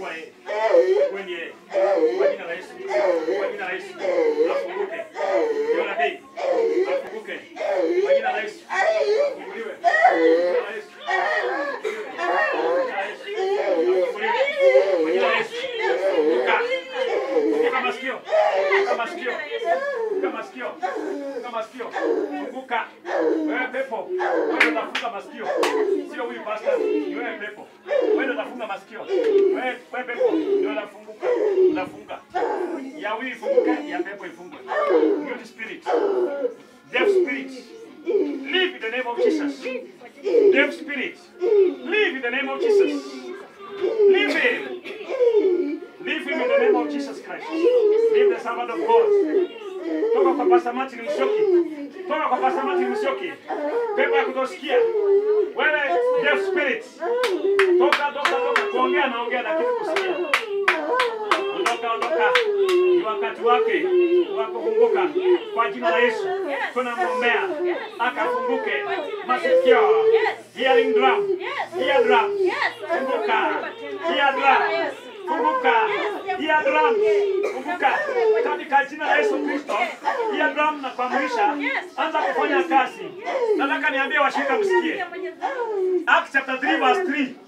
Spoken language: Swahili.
Fungueni yeye. Kwa jina la Yesu. Kwa jina la Yesu. Afunguke. Ndio nabii. Afunguke. Kwa jina la Yesu. Funguka masikio. Funguka masikio. Funguka masikio. Funguka masikio. Funguka. Wewe pepo. Wewe unafunga masikio. Sio huyu pastor. Ni wewe pepo. Wewe unafunga masikio. Huyu ifunguke, ya pepo ifungwe. Mute spirit. Deaf spirit. Leave in the name of Jesus. Deaf spirit. Leave in the name of Jesus. Leave him. Leave him in the name of Jesus Christ. Leave the servant of God. Toka kwa Pastor Martin Mshoki. Toka kwa Pastor Martin Mshoki. Pepo ya kutosikia. Wewe deaf spirit. Toka toka toka kuongea naongea lakini kusikia. Ondoka ondoka. Wakati wake wa kufunguka kwa jina la Yesu. Tunamwombea akafunguke masikio. Hearing drum. ear drum. Funguka. ear drum. Funguka. ear drum. Funguka. Katika jina la Yesu Kristo. Ear drum na kuamrisha anza kufanya kazi. Nataka niambie washirika msikie. Acts chapter 3 verse 3. Peter